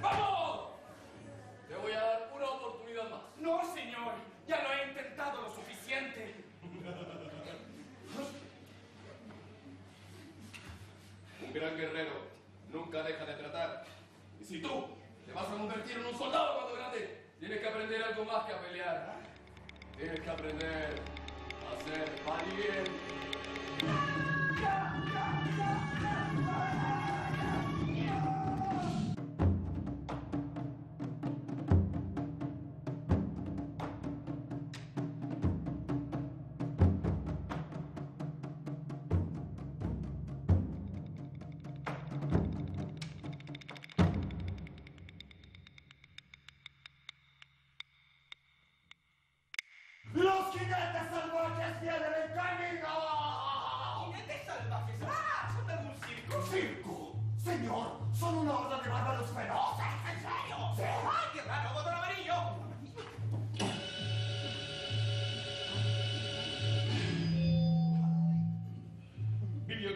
¡Vamos! Te voy a dar una oportunidad más. No, señor. Ya lo he intentado lo suficiente. Un gran guerrero nunca deja de tratar. Y si tú te vas a convertir en un soldado cuando grande, tienes que aprender algo más que a pelear. Tienes que aprender a ser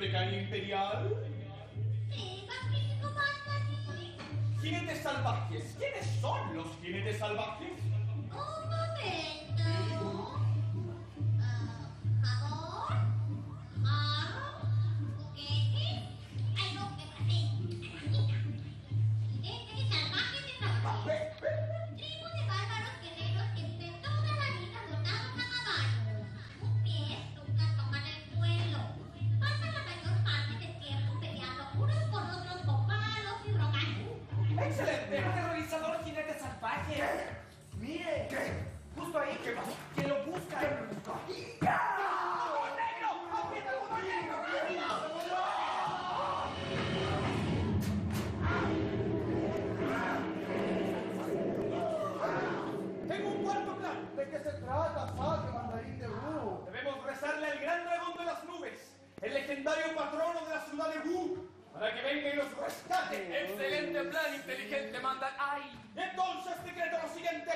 ¿Bibliotecaria Imperial? ¡Jinetes salvajes! ¿Quiénes son los jinetes salvajes? El legendario patrono de la ciudad de Wu, para que venga y nos rescate. Excelente plan, inteligente mandan. ¡Ay! Entonces decreto lo siguiente.